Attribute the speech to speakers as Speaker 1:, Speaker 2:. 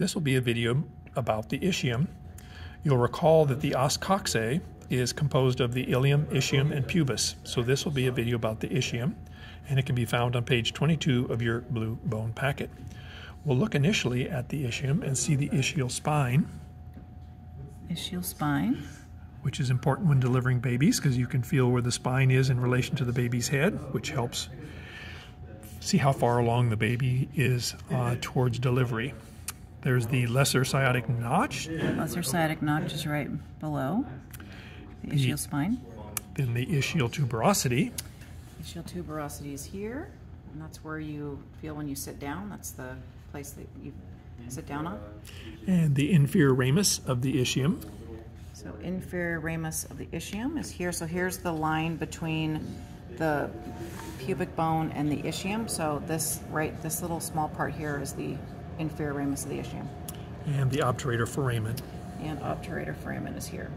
Speaker 1: This will be a video about the ischium. You'll recall that the os coxae is composed of the ilium, ischium, and pubis. So this will be a video about the ischium, and it can be found on page 22 of your blue bone packet. We'll look initially at the ischium and see the ischial spine.
Speaker 2: Ischial spine.
Speaker 1: Which is important when delivering babies because you can feel where the spine is in relation to the baby's head, which helps see how far along the baby is uh, towards delivery. There's the lesser sciatic notch.
Speaker 2: Lesser sciatic notch is right below the ischial the, spine.
Speaker 1: Then the ischial tuberosity.
Speaker 2: Ischial tuberosity is here, and that's where you feel when you sit down. That's the place that you sit down on.
Speaker 1: And the inferior ramus of the ischium.
Speaker 2: So inferior ramus of the ischium is here. So here's the line between the pubic bone and the ischium. So this right, this little small part here is the inferior ramus of the ischium.
Speaker 1: And the obturator foramen.
Speaker 2: And obturator foramen is here.